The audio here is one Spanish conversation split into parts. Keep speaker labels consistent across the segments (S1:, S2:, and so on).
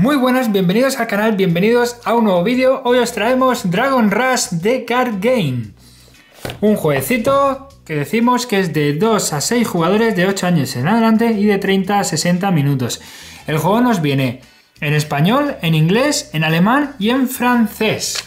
S1: Muy buenas, bienvenidos al canal, bienvenidos a un nuevo vídeo. Hoy os traemos Dragon Rush de Card Game. Un jueguecito que decimos que es de 2 a 6 jugadores de 8 años en adelante y de 30 a 60 minutos. El juego nos viene en español, en inglés, en alemán y en francés.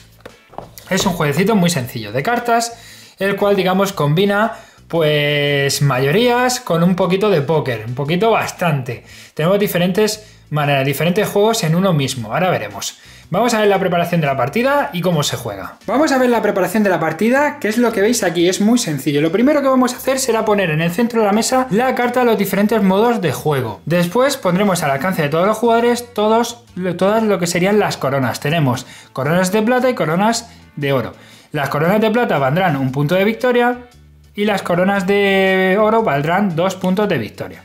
S1: Es un jueguecito muy sencillo de cartas, el cual digamos combina pues mayorías con un poquito de póker, un poquito bastante. Tenemos diferentes maneras, diferentes juegos en uno mismo, ahora veremos. Vamos a ver la preparación de la partida y cómo se juega. Vamos a ver la preparación de la partida, que es lo que veis aquí, es muy sencillo. Lo primero que vamos a hacer será poner en el centro de la mesa la carta de los diferentes modos de juego. Después pondremos al alcance de todos los jugadores todos, todas lo que serían las coronas. Tenemos coronas de plata y coronas de oro. Las coronas de plata valdrán un punto de victoria y las coronas de oro valdrán dos puntos de victoria.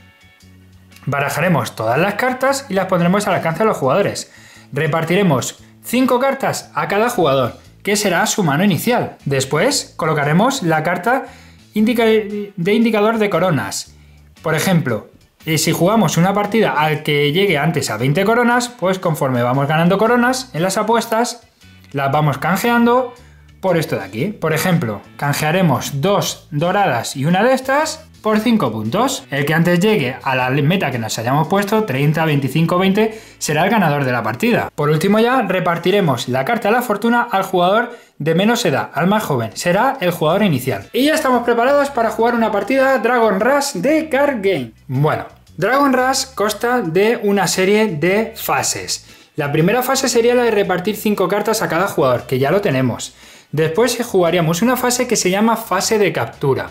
S1: Barajaremos todas las cartas y las pondremos al alcance de los jugadores. Repartiremos 5 cartas a cada jugador, que será su mano inicial. Después colocaremos la carta de indicador de coronas. Por ejemplo, eh, si jugamos una partida al que llegue antes a 20 coronas, pues conforme vamos ganando coronas en las apuestas, las vamos canjeando por esto de aquí. Por ejemplo, canjearemos dos doradas y una de estas por 5 puntos. El que antes llegue a la meta que nos hayamos puesto, 30, 25, 20, será el ganador de la partida. Por último ya repartiremos la carta de la fortuna al jugador de menos edad, al más joven. Será el jugador inicial. Y ya estamos preparados para jugar una partida Dragon Rush de Card Game. Bueno, Dragon Rush consta de una serie de fases. La primera fase sería la de repartir 5 cartas a cada jugador, que ya lo tenemos. Después jugaríamos una fase que se llama fase de captura.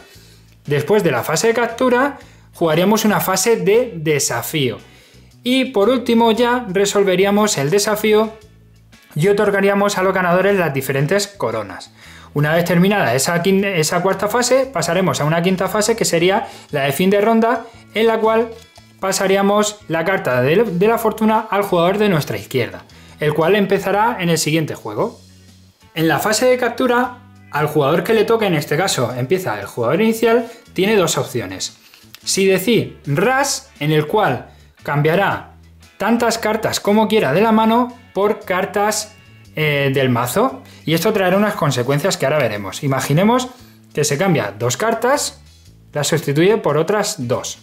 S1: Después de la fase de captura, jugaríamos una fase de desafío. Y por último ya resolveríamos el desafío y otorgaríamos a los ganadores las diferentes coronas. Una vez terminada esa, cuarta fase, pasaremos a una quinta fase que sería la de fin de ronda, en la cual pasaríamos la carta de la fortuna al jugador de nuestra izquierda, el cual empezará en el siguiente juego. En la fase de captura al jugador que le toque, en este caso empieza el jugador inicial, tiene dos opciones. Si decir ras, en el cual cambiará tantas cartas como quiera de la mano por cartas eh, del mazo. Y esto traerá unas consecuencias que ahora veremos. Imaginemos que se cambia dos cartas, las sustituye por otras dos.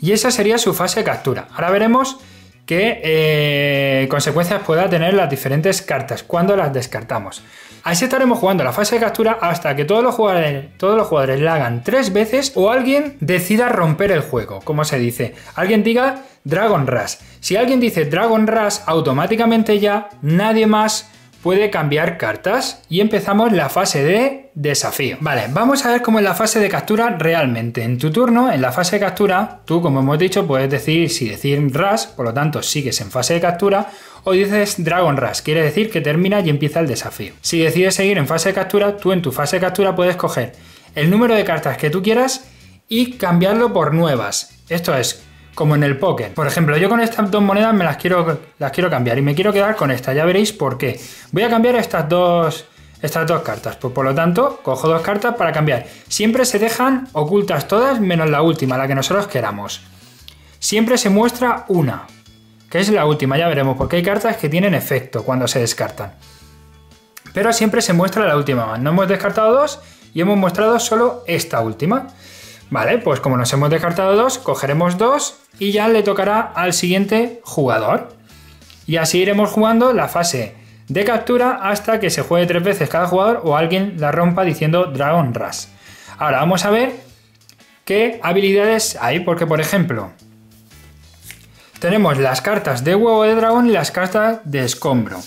S1: Y esa sería su fase de captura. Ahora veremos qué eh, consecuencias pueda tener las diferentes cartas cuando las descartamos. Así estaremos jugando la fase de captura hasta que todos los jugadores, todos los jugadores la hagan tres veces o alguien decida romper el juego, como se dice. Alguien diga Dragon Rush. Si alguien dice Dragon Rush, automáticamente ya nadie más puede cambiar cartas y empezamos la fase de desafío. Vale, vamos a ver cómo es la fase de captura realmente. En tu turno, en la fase de captura, tú como hemos dicho puedes decir si decir Rush, por lo tanto sigues en fase de captura o dices Dragon Rush, quiere decir que termina y empieza el desafío. Si decides seguir en fase de captura, tú en tu fase de captura puedes coger el número de cartas que tú quieras y cambiarlo por nuevas. Esto es como en el póker. Por ejemplo, yo con estas dos monedas me las quiero, las quiero cambiar y me quiero quedar con esta. Ya veréis por qué. Voy a cambiar estas dos, estas dos cartas. Pues por lo tanto, cojo dos cartas para cambiar. Siempre se dejan ocultas todas menos la última, la que nosotros queramos. Siempre se muestra una que es la última, ya veremos, porque hay cartas que tienen efecto cuando se descartan. Pero siempre se muestra la última. No hemos descartado dos y hemos mostrado solo esta última. Vale, pues como nos hemos descartado dos, cogeremos dos y ya le tocará al siguiente jugador. Y así iremos jugando la fase de captura hasta que se juegue tres veces cada jugador o alguien la rompa diciendo Dragon Rush. Ahora vamos a ver qué habilidades hay, porque por ejemplo, tenemos las cartas de huevo de dragón y las cartas de escombro.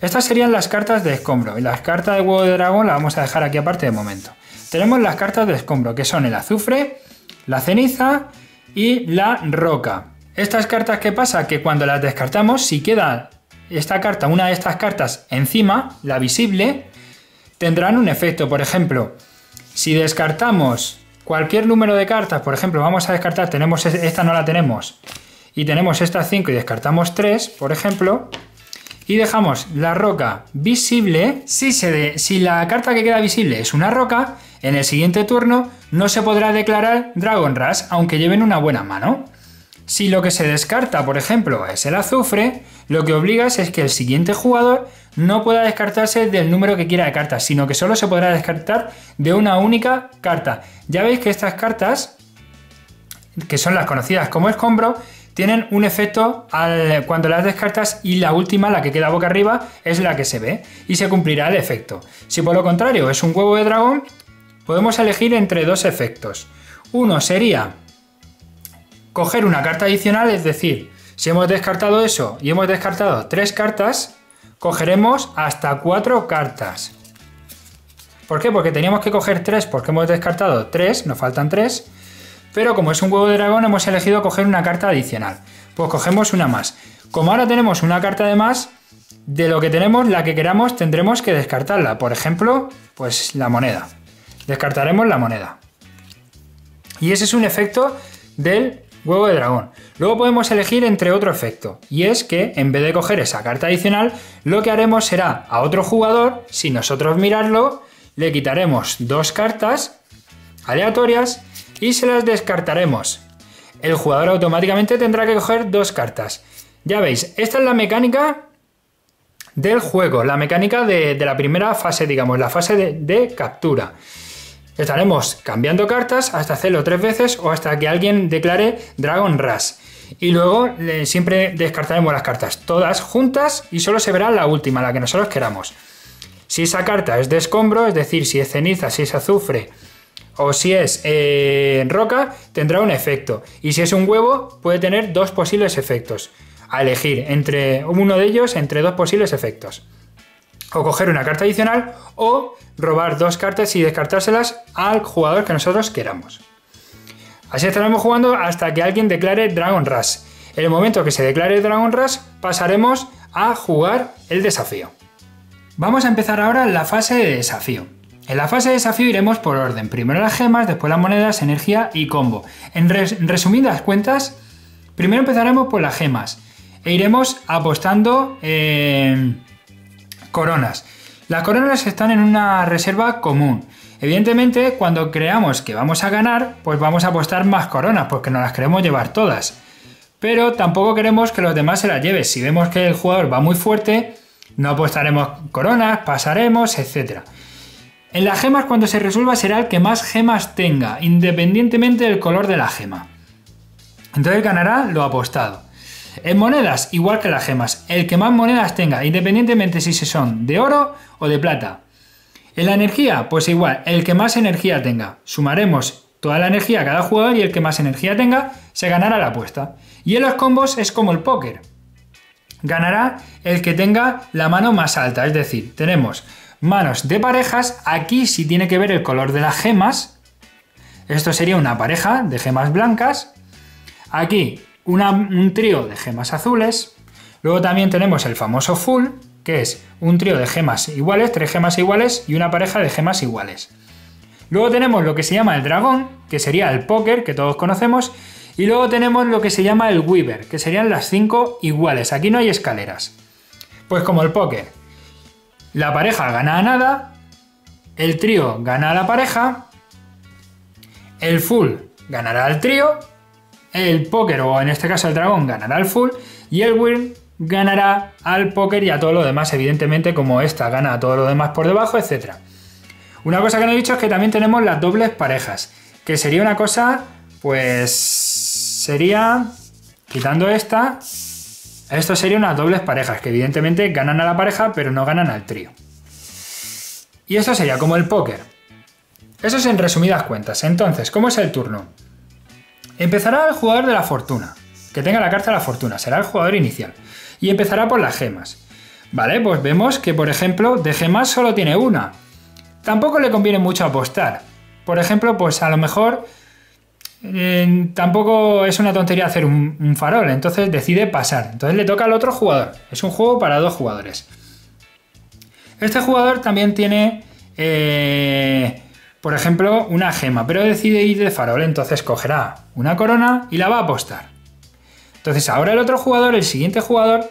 S1: Estas serían las cartas de escombro y las cartas de huevo de dragón la vamos a dejar aquí aparte de momento. Tenemos las cartas de escombro que son el azufre, la ceniza y la roca. Estas cartas, ¿qué pasa? Que cuando las descartamos, si queda esta carta, una de estas cartas encima, la visible, tendrán un efecto. Por ejemplo, si descartamos cualquier número de cartas, por ejemplo, vamos a descartar, tenemos esta no la tenemos, y tenemos estas 5 y descartamos 3, por ejemplo, y dejamos la roca visible, si, se si la carta que queda visible es una roca, en el siguiente turno no se podrá declarar Dragon Rush, aunque lleven una buena mano. Si lo que se descarta, por ejemplo, es el azufre, lo que obligas es que el siguiente jugador no pueda descartarse del número que quiera de cartas, sino que solo se podrá descartar de una única carta. Ya veis que estas cartas, que son las conocidas como escombro, tienen un efecto cuando las descartas y la última, la que queda boca arriba, es la que se ve y se cumplirá el efecto. Si por lo contrario es un huevo de dragón, podemos elegir entre dos efectos. Uno sería coger una carta adicional, es decir, si hemos descartado eso y hemos descartado tres cartas, cogeremos hasta cuatro cartas. ¿Por qué? Porque teníamos que coger tres porque hemos descartado tres, nos faltan tres, pero como es un huevo de dragón hemos elegido coger una carta adicional. Pues cogemos una más. Como ahora tenemos una carta de más, de lo que tenemos, la que queramos, tendremos que descartarla. Por ejemplo, pues la moneda. Descartaremos la moneda. Y ese es un efecto del huevo de dragón. Luego podemos elegir entre otro efecto, y es que en vez de coger esa carta adicional, lo que haremos será a otro jugador, sin nosotros mirarlo, le quitaremos dos cartas aleatorias y se las descartaremos. El jugador automáticamente tendrá que coger dos cartas. Ya veis, esta es la mecánica del juego, la mecánica de, la primera fase, digamos, la fase de, captura. Estaremos cambiando cartas hasta hacerlo tres veces o hasta que alguien declare Dragon Rush. Y luego siempre descartaremos las cartas todas juntas y solo se verá la última, la que nosotros queramos. Si esa carta es de escombro, es decir, si es ceniza, si es azufre o si es eh, roca, tendrá un efecto. Y si es un huevo, puede tener dos posibles efectos. A elegir entre uno de ellos entre dos posibles efectos o coger una carta adicional o robar dos cartas y descartárselas al jugador que nosotros queramos. Así estaremos jugando hasta que alguien declare Dragon Rush. En el momento que se declare Dragon Rush pasaremos a jugar el desafío. Vamos a empezar ahora la fase de desafío. En la fase de desafío iremos por orden. Primero las gemas, después las monedas, energía y combo. En resumidas cuentas, primero empezaremos por las gemas. E iremos apostando en coronas. Las coronas están en una reserva común. Evidentemente, cuando creamos que vamos a ganar, pues vamos a apostar más coronas, porque no las queremos llevar todas. Pero tampoco queremos que los demás se las lleven. Si vemos que el jugador va muy fuerte, no apostaremos coronas, pasaremos, etc. En las gemas, cuando se resuelva, será el que más gemas tenga, independientemente del color de la gema. Entonces ganará lo apostado. En monedas, igual que las gemas, el que más monedas tenga, independientemente si se son de oro o de plata. En la energía, pues igual, el que más energía tenga. Sumaremos toda la energía a cada jugador y el que más energía tenga se ganará la apuesta. Y en los combos es como el póker. Ganará el que tenga la mano más alta, es decir, tenemos manos de parejas, aquí sí tiene que ver el color de las gemas. Esto sería una pareja de gemas blancas. Aquí un trío de gemas azules. Luego también tenemos el famoso full, que es un trío de gemas iguales, tres gemas iguales y una pareja de gemas iguales. Luego tenemos lo que se llama el dragón, que sería el póker, que todos conocemos. Y luego tenemos lo que se llama el Weaver, que serían las cinco iguales. Aquí no hay escaleras. Pues como el póker. La pareja gana a nada, el trío gana a la pareja, el full ganará al trío el póker, o en este caso el dragón, ganará al full y el win ganará al póker y a todo lo demás, evidentemente, como esta gana a todo lo demás por debajo, etc. Una cosa que no he dicho es que también tenemos las dobles parejas, que sería una cosa, pues sería, quitando esta, esto sería unas dobles parejas, que evidentemente ganan a la pareja, pero no ganan al trío. Y esto sería como el póker. Eso es en resumidas cuentas. Entonces, ¿cómo es el turno? Empezará el jugador de la fortuna, que tenga la carta de la fortuna, será el jugador inicial. Y empezará por las gemas. Vale, pues vemos que, por ejemplo, de gemas solo tiene una. Tampoco le conviene mucho apostar. Por ejemplo, pues a lo mejor tampoco es una tontería hacer un, farol, entonces decide pasar. Entonces le toca al otro jugador. Es un juego para dos jugadores. Este jugador también tiene eh, por ejemplo, una gema, pero decide ir de farol, entonces cogerá una corona y la va a apostar. Entonces ahora el otro jugador, el siguiente jugador,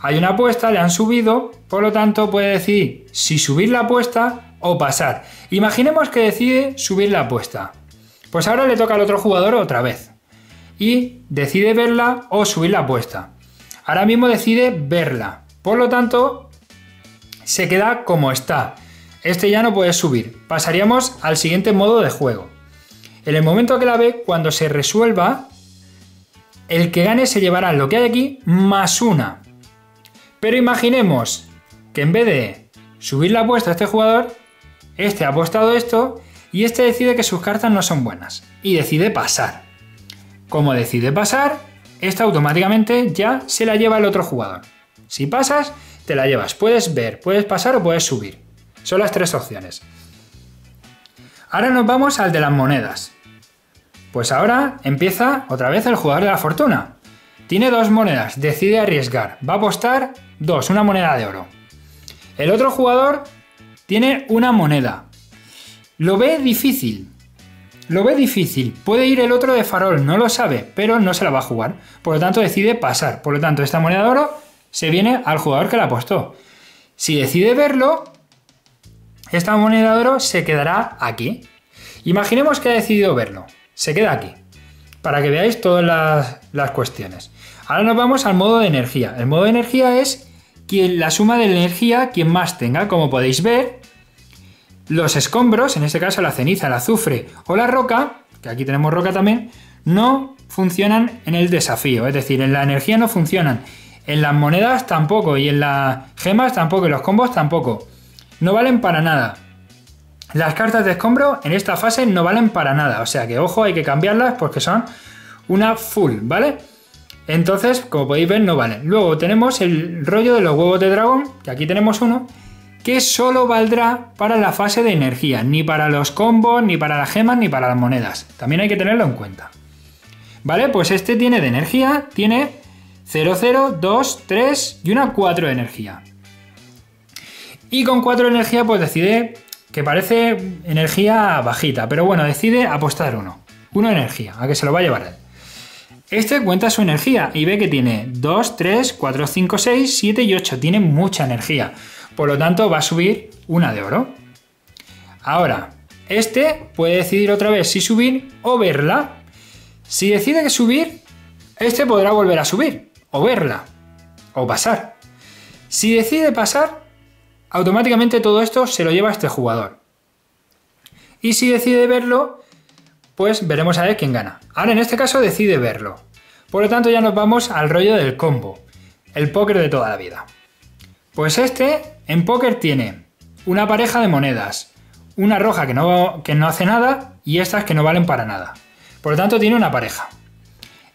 S1: hay una apuesta, le han subido, por lo tanto puede decidir si subir la apuesta o pasar. Imaginemos que decide subir la apuesta. Pues ahora le toca al otro jugador otra vez. y decide verla o subir la apuesta. Ahora mismo decide verla. Por lo tanto, se queda como está. Este ya no puede subir. Pasaríamos al siguiente modo de juego. En el momento que la ve, cuando se resuelva, el que gane se llevará lo que hay aquí más una. Pero imaginemos que en vez de subir la apuesta a este jugador, este ha apostado esto y este decide que sus cartas no son buenas y decide pasar. Como decide pasar, esta automáticamente ya se la lleva el otro jugador. Si pasas, te la llevas. Puedes ver, puedes pasar o puedes subir. Son las tres opciones. Ahora nos vamos al de las monedas. Pues ahora empieza otra vez el jugador de la fortuna. Tiene dos monedas, decide arriesgar. Va a apostar dos, una moneda de oro. El otro jugador tiene una moneda. Lo ve difícil. Lo ve difícil. Puede ir el otro de farol, no lo sabe, pero no se la va a jugar. Por lo tanto, decide pasar. Por lo tanto, esta moneda de oro se viene al jugador que la apostó. Si decide verlo, esta moneda de oro se quedará aquí. Imaginemos que ha decidido verlo. Se queda aquí. Para que veáis todas las, las cuestiones. Ahora nos vamos al modo de energía. El modo de energía es quien, la suma de la energía quien más tenga. Como podéis ver, los escombros, en este caso la ceniza, el azufre o la roca, que aquí tenemos roca también, no funcionan en el desafío. Es decir, en la energía no funcionan. En las monedas tampoco. Y en las gemas tampoco. Y los combos tampoco. No valen para nada. Las cartas de escombro en esta fase no valen para nada, o sea que ojo, hay que cambiarlas porque son una full, ¿vale? Entonces, como podéis ver, no valen. Luego tenemos el rollo de los huevos de dragón, que aquí tenemos uno, que solo valdrá para la fase de energía, ni para los combos, ni para las gemas, ni para las monedas. También hay que tenerlo en cuenta. ¿Vale? Pues este tiene de energía, tiene 0, 0, 2, 3 y una 4 de energía. Y con 4 de energía, pues decide que parece energía bajita, pero bueno, decide apostar uno. Uno de energía, a que se lo va a llevar él. Este cuenta su energía y ve que tiene 2, 3, 4, 5, 6, 7 y 8. Tiene mucha energía. Por lo tanto, va a subir una de oro. Ahora, este puede decidir otra vez si subir o verla. Si decide que subir, este podrá volver a subir o verla o pasar. Si decide pasar, automáticamente todo esto se lo lleva a este jugador. Y si decide verlo, pues veremos a ver quién gana. Ahora en este caso decide verlo. Por lo tanto ya nos vamos al rollo del combo, el póker de toda la vida. Pues este en póker tiene una pareja de monedas, una roja que no, que no hace nada y estas que no valen para nada. Por lo tanto tiene una pareja.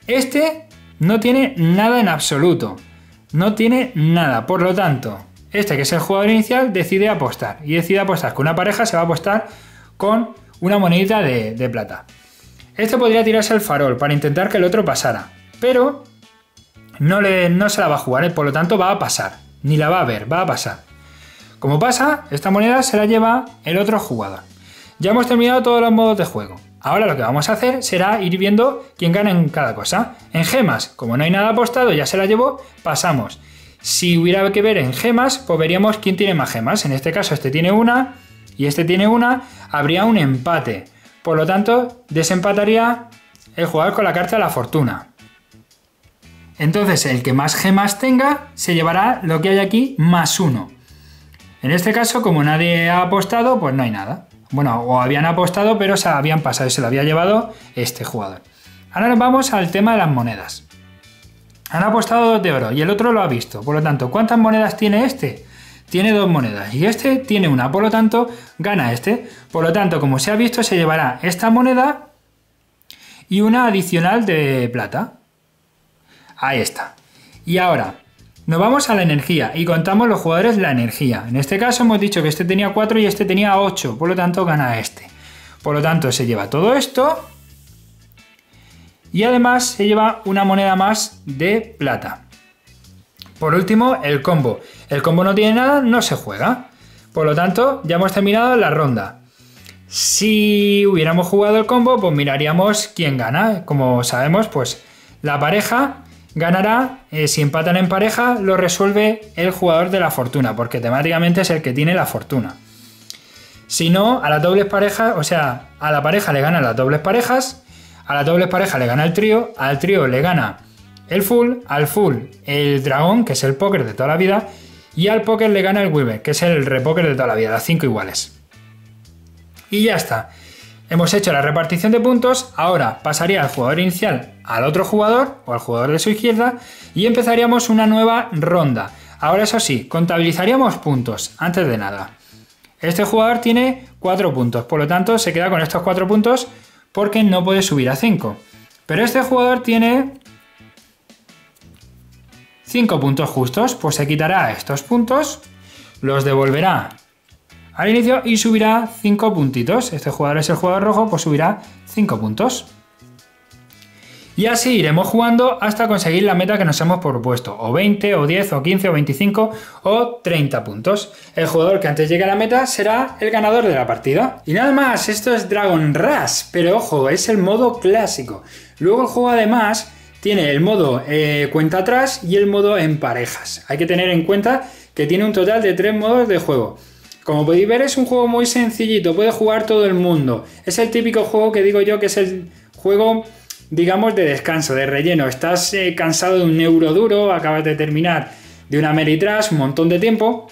S1: Este no tiene nada en absoluto. No tiene nada. Por lo tanto, este, que es el jugador inicial, decide apostar. Y decide apostar con una pareja, se va a apostar con una monedita de, plata. Este podría tirarse el farol para intentar que el otro pasara. Pero no, le, no se la va a jugar, ¿eh? por lo tanto va a pasar. Ni la va a ver, va a pasar. Como pasa, esta moneda se la lleva el otro jugador. Ya hemos terminado todos los modos de juego. Ahora lo que vamos a hacer será ir viendo quién gana en cada cosa. En gemas, como no hay nada apostado, ya se la llevó, pasamos. Si hubiera que ver en gemas, pues veríamos quién tiene más gemas. En este caso, este tiene una y este tiene una. Habría un empate. Por lo tanto, desempataría el jugador con la carta de la fortuna. Entonces, el que más gemas tenga se llevará lo que hay aquí más uno. En este caso, como nadie ha apostado, pues no hay nada. Bueno, o habían apostado, pero se habían pasado y se lo había llevado este jugador. Ahora nos vamos al tema de las monedas. Han apostado dos de oro y el otro lo ha visto. Por lo tanto, ¿cuántas monedas tiene este? Tiene dos monedas y este tiene una. Por lo tanto, gana este. Por lo tanto, como se ha visto, se llevará esta moneda y una adicional de plata. Ahí está. Y ahora, nos vamos a la energía y contamos los jugadores la energía. En este caso hemos dicho que este tenía 4 y este tenía 8, por lo tanto gana este. Por lo tanto se lleva todo esto y además se lleva una moneda más de plata. Por último, el combo. El combo no tiene nada, no se juega. Por lo tanto, ya hemos terminado la ronda. Si hubiéramos jugado el combo, pues miraríamos quién gana. Como sabemos, pues la pareja ganará. Eh, si empatan en pareja, lo resuelve el jugador de la fortuna, porque temáticamente es el que tiene la fortuna. Si no, a las dobles parejas, o sea, a la pareja le ganan las dobles parejas A la doble pareja le gana el trío, al trío le gana el full, al full el dragón, que es el póker de toda la vida, y al póker le gana el Weaver, que es el repóker de toda la vida, las 5 iguales. Y ya está. Hemos hecho la repartición de puntos, ahora pasaría al jugador inicial al otro jugador o al jugador de su izquierda y empezaríamos una nueva ronda. Ahora eso sí, contabilizaríamos puntos, antes de nada. Este jugador tiene 4 puntos, por lo tanto se queda con estos 4 puntos porque no puede subir a 5. Pero este jugador tiene 5 puntos justos, pues se quitará estos puntos, los devolverá al inicio y subirá 5 puntitos. Este jugador es el jugador rojo, pues subirá 5 puntos. Y así iremos jugando hasta conseguir la meta que nos hemos propuesto, o 20, o 10, o 15, o 25, o 30 puntos. El jugador que antes llegue a la meta será el ganador de la partida. Y nada más, esto es Dragon Rush, pero ojo, es el modo clásico. Luego el juego además tiene el modo eh, cuenta atrás y el modo en parejas. Hay que tener en cuenta que tiene un total de 3 modos de juego. Como podéis ver es un juego muy sencillito, puede jugar todo el mundo. Es el típico juego que digo yo que es el juego digamos, de descanso, de relleno. Estás eh, cansado de un euro duro, acabas de terminar de una Meritrash, un montón de tiempo,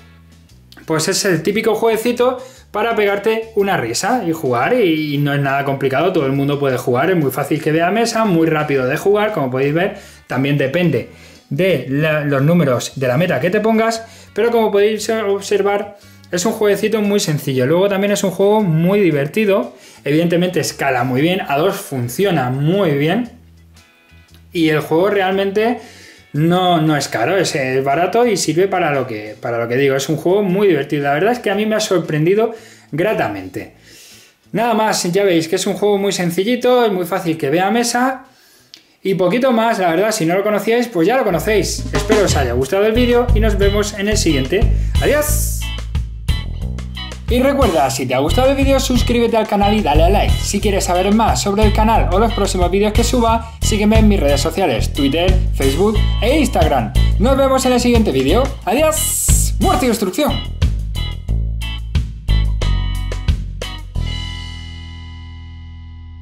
S1: pues es el típico jueguecito para pegarte una risa y jugar y, no es nada complicado, todo el mundo puede jugar, es muy fácil que vea mesa, muy rápido de jugar, como podéis ver, también depende de los números de la meta que te pongas, pero como podéis observar es un jueguecito muy sencillo. Luego también es un juego muy divertido. Evidentemente escala muy bien. A dos funciona muy bien. Y el juego realmente no, no es caro, es, barato y sirve para lo, que, para lo que digo. Es un juego muy divertido. La verdad es que a mí me ha sorprendido gratamente. Nada más, ya veis que es un juego muy sencillito, es muy fácil que vea mesa. Y poquito más, la verdad, si no lo conocíais, pues ya lo conocéis. Espero os haya gustado el vídeo y nos vemos en el siguiente. ¡Adiós! Y recuerda, si te ha gustado el vídeo, suscríbete al canal y dale a like. Si quieres saber más sobre el canal o los próximos vídeos que suba, sígueme en mis redes sociales, Twitter, Facebook e Instagram. Nos vemos en el siguiente vídeo. ¡Adiós! ¡Muerte y destrucción!